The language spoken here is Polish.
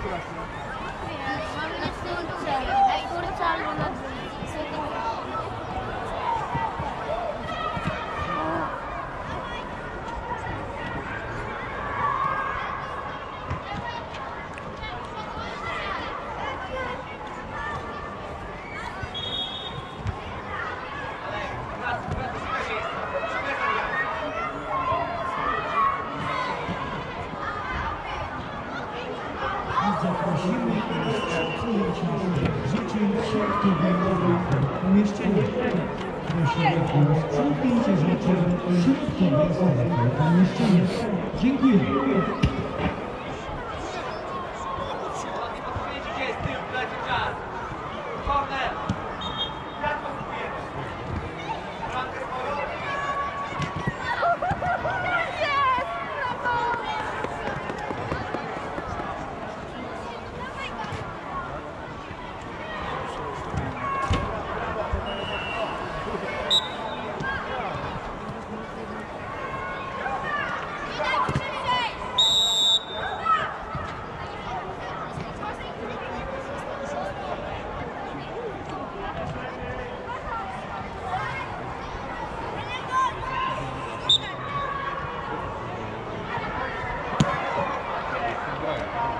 Thank you. Zaprosimy na przyjęcia życzeń środków węglowych pomieszczenia. Prosimy o sprzątnięcie życzeń środków węglowych pomieszczenia. Dziękuję.